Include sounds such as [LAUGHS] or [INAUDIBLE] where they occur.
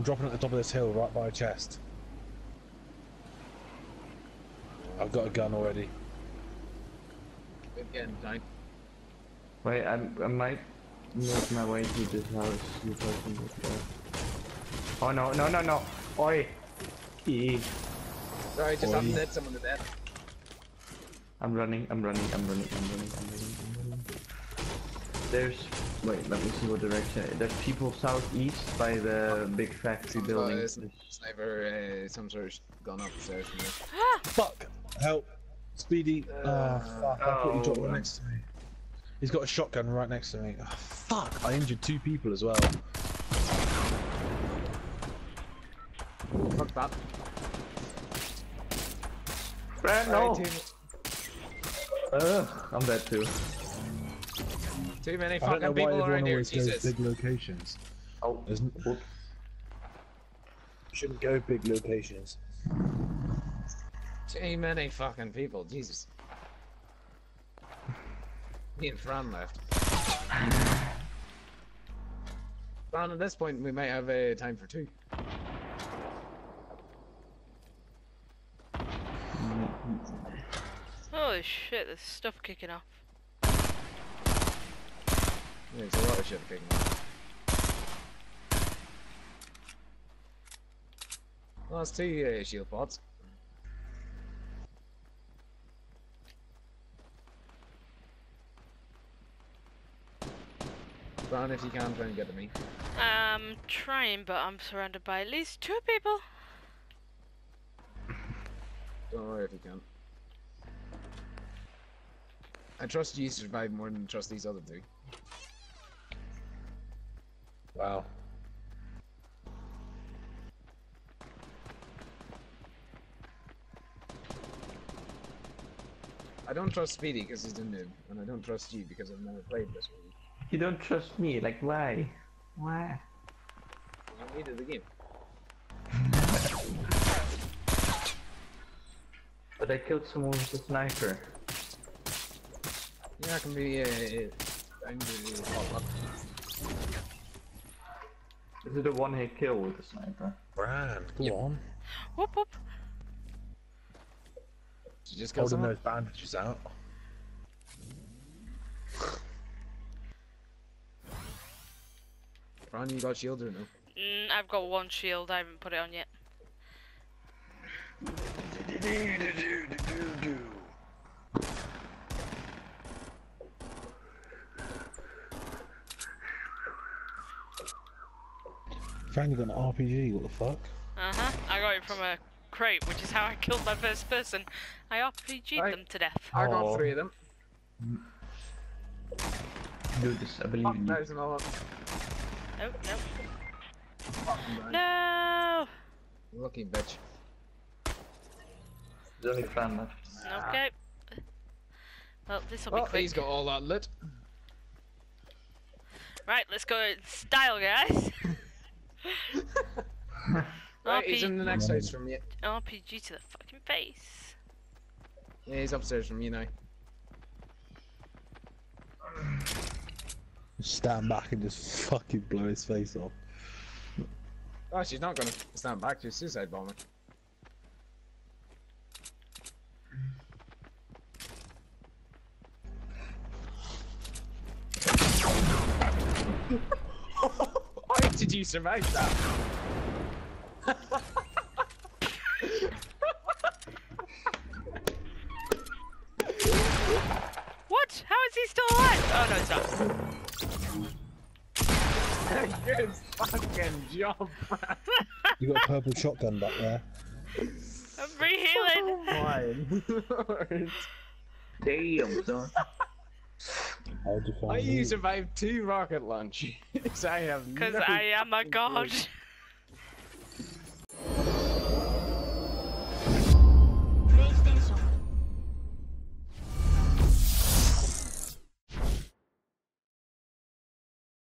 I'm dropping at the top of this hill right by a chest. I've got a gun already. Good getting. Wait, I, I might make my way to this house. You person this. Oh no, no, no, no! Oi! E. Sorry, just Oi. haven't hit someone to death. I'm running, I'm running, I'm running, I'm running, I'm running, I'm running. There's. Wait, let me see what direction. There's people southeast by the big factory Someone's got building. a s- sniper, uh, some sort of gun up the stairs there. Fuck! Help! Speedy! Uh, oh, fuck. I thought he dropped oh. right next to me. He's got a shotgun right next to me. Oh, fuck! I injured two people as well. Fuck that. Fran, no! Ugh, I'm dead too. Too many I don't know fucking why people everyone around here, always goes Jesus. big locations. Oh, Isn't whoops. shouldn't go big locations. Too many fucking people, Jesus. Me and Fran left. Fran, at this point, we might have uh, time for two. Holy shit, there's stuff kicking off. There's a lot of shit kicking off. That's two uh, shield pods. Fran, if you can, try and get to me. I'm trying, but I'm surrounded by at least two people. Don't worry if you can. I trust you to survive more than trust these other two. Wow. I don't trust Speedy because he's a noob, and I don't trust you because I've never played this one. You don't trust me, like why? Why? Needed the game. But I killed someone with a sniper. Yeah, I can be. Uh, I'm up. Is it a one hit kill with a sniper? Brand, go Yep. on. Whoop whoop. Did you just kill Holding someone? those bandages out. Fran, you got shield or no? Mm, I've got one shield, I haven't put it on yet. Frank, you got an RPG, what the fuck? Uh huh. I got it from a crate, which is how I killed my first person. I RPG'd Right. them to death. I got Oh. three of them. Do this, I believe Fuck, in you. there's another one. Oh, no. Fucking blind. No! Lucky bitch. There's only Fran left. Okay. Well, this will be Oh, quick. he's got all that lit. Right, let's go in style, guys. [LAUGHS] [LAUGHS] Right, he's in the next house from you. RPG to the fucking face. Yeah, he's upstairs from you now. Stand back and just fucking blow his face off. Oh, she's not gonna stand back. She's a suicide bombing. [LAUGHS] How did you survive that? What? How is he still alive? Oh no, it's not. [LAUGHS] Good fucking job, Brad. You got a purple shotgun back there. I'm rehealing. [LAUGHS] Fine. [LAUGHS] Damn, son. How would you find How you me? survived two rocket launches? I have Because no I am a god. clue.